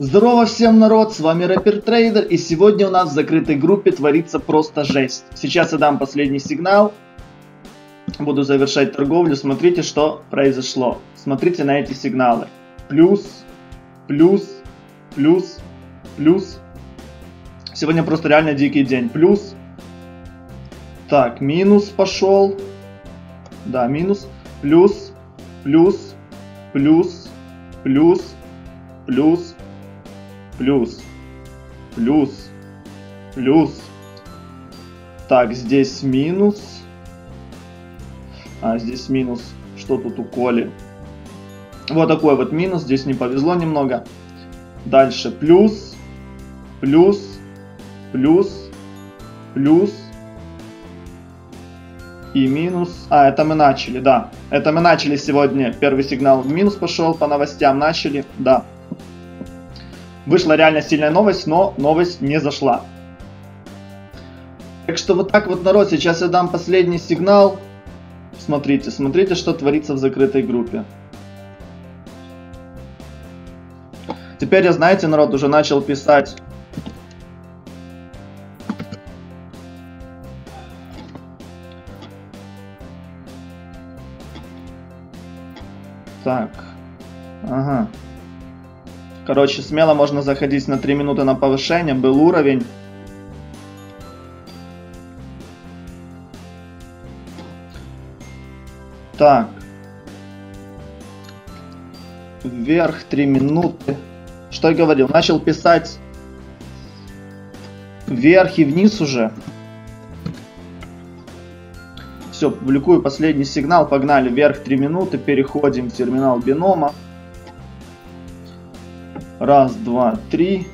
Здорово всем, народ, с вами Рэпер Трейдер, и сегодня у нас в закрытой группе творится просто жесть. Сейчас я дам последний сигнал, буду завершать торговлю, смотрите, что произошло. Смотрите на эти сигналы. Плюс, плюс, плюс, плюс. Сегодня просто реально дикий день. Плюс. Так, минус пошел. Да, минус. Плюс, плюс, плюс, плюс, плюс, плюс, плюс, плюс. Так, здесь минус. А, здесь минус. Что тут у Коли? Вот такой вот минус. Здесь не повезло немного. Дальше плюс, плюс, плюс, плюс, и минус. А, это мы начали, да. Это мы начали сегодня. Первый сигнал в минус пошел по новостям. Начали, да. Вышла реально сильная новость, но новость не зашла. Так что вот так вот, народ, сейчас я дам последний сигнал. Смотрите, смотрите, что творится в закрытой группе. Теперь я, знаете, народ уже начал писать Так. Ага. Короче, смело можно заходить на 3 минуты на повышение. Был уровень. Так. Вверх 3 минуты. Что я говорил? Начал писать вверх и вниз уже. Все, публикую последний сигнал. Погнали вверх 3 минуты. Переходим в терминал бинома. Раз, два, три.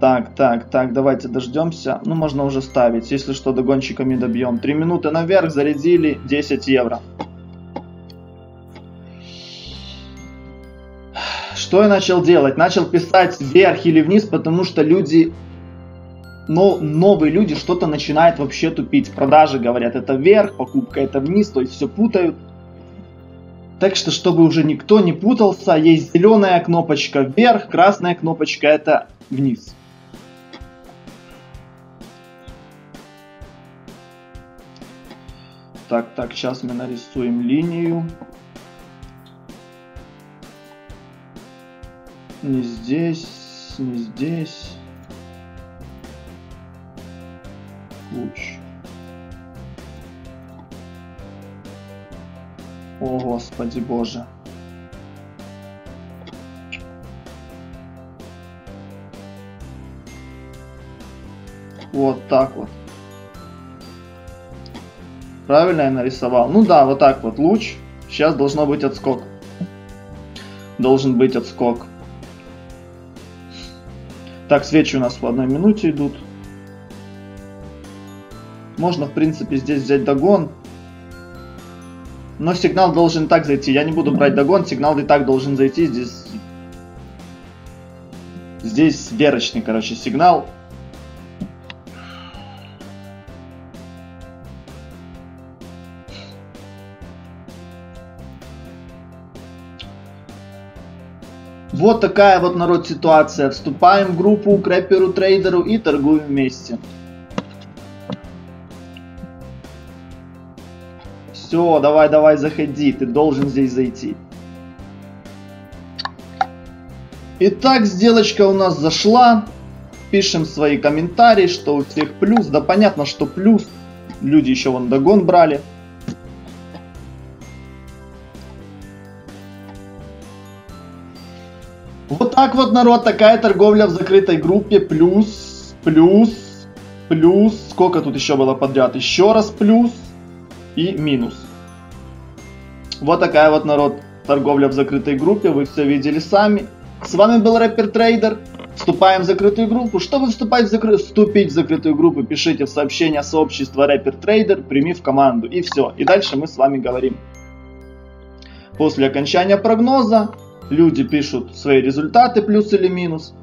Так, так, так, давайте дождемся. Ну, можно уже ставить, если что, догонщиками добьем. Три минуты наверх, зарядили, 10 евро. Что я начал делать? Начал писать вверх или вниз, потому что люди но новые люди что-то начинают вообще тупить. Продажи говорят это вверх, покупка это вниз, то есть все путают. Так что, чтобы уже никто не путался, есть зеленая кнопочка вверх, красная кнопочка это вниз. Так, так, сейчас мы нарисуем линию. Не здесь, не здесь. луч. О, Господи Боже. Вот так вот. Правильно я нарисовал? Ну да, вот так вот луч. Сейчас должно быть отскок. Должен быть отскок. Так, свечи у нас по одной минуте идут. Можно, в принципе, здесь взять догон. Но сигнал должен так зайти. Я не буду брать догон, сигнал и так должен зайти. Здесь... Здесь верочный, короче, сигнал. Вот такая вот, народ, ситуация. Вступаем в группу к трейдеру и торгуем вместе. Все, давай, давай, заходи, ты должен здесь зайти. Итак, сделочка у нас зашла. Пишем свои комментарии, что у всех плюс. Да понятно, что плюс. Люди еще вон догон брали. Вот так вот, народ, такая торговля в закрытой группе. Плюс, плюс, плюс. Сколько тут еще было подряд? Еще раз плюс и минус. Вот такая вот, народ, торговля в закрытой группе, вы все видели сами. С вами был Рэпер Трейдер. Вступаем в закрытую группу. Чтобы вступать в закры... вступить в закрытую группу, пишите в сообщение сообщества Рэпер Трейдер, прими в команду. И все. И дальше мы с вами говорим. После окончания прогноза люди пишут свои результаты, плюс или минус.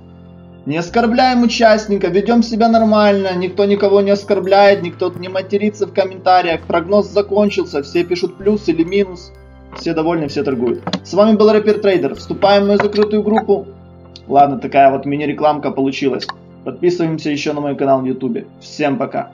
Не оскорбляем участника, ведем себя нормально, никто никого не оскорбляет, никто не матерится в комментариях. Прогноз закончился, все пишут плюс или минус. Все довольны, все торгуют. С вами был Рэпер Трейдер. Вступаем в мою закрытую группу. Ладно, такая вот мини-рекламка получилась. Подписываемся еще на мой канал в Ютубе. Всем пока.